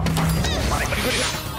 Mega! Mari, mari.